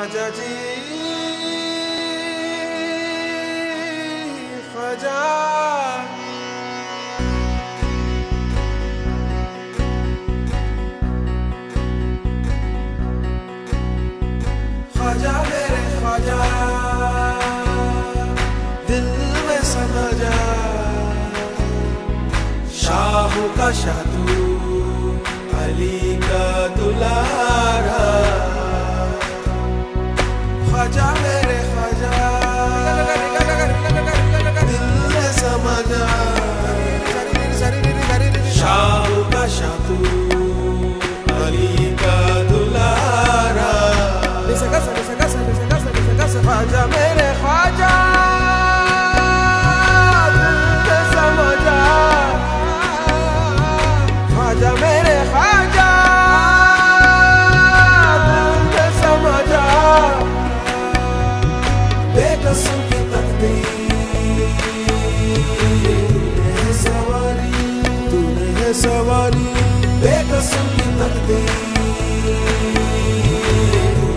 ख्वाजा जी, ख्वाजा। ख्वाजा मेरे ख्वाजा, दिल में समा जा। शाह का तू अली का दुलारा। सवारी सवारी की तकदीर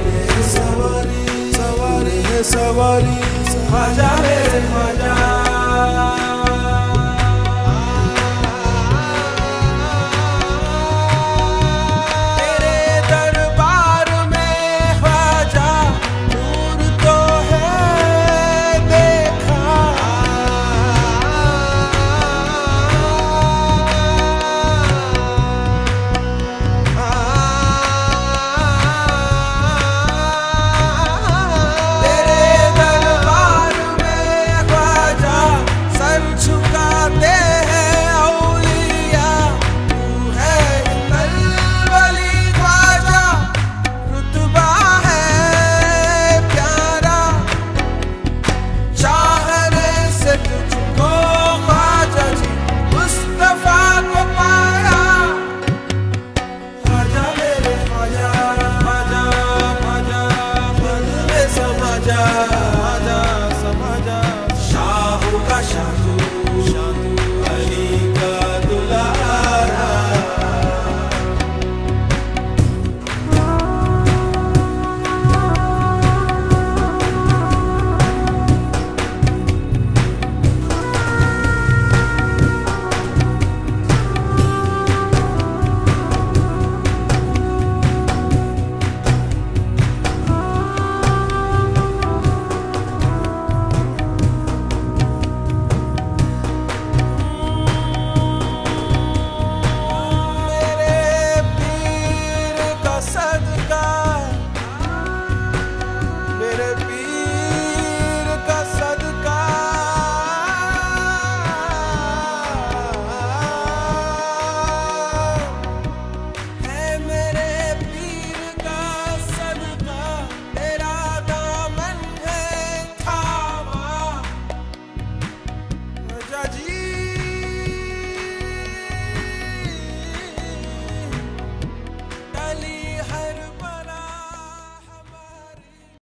है सवारी सवारी है सवारी ख्वाजा मेरे Shandu. Shandu.